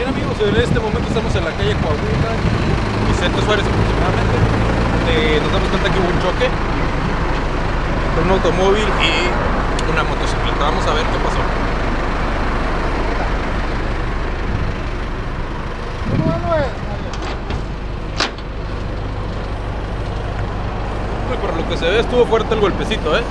Bien amigos, en este momento estamos en la calle Coahuila, Vicente Suárez aproximadamente. Eh, nos damos cuenta que hubo un choque con un automóvil y una motocicleta. Vamos a ver qué pasó. Por lo que se ve estuvo fuerte el golpecito, ¿eh?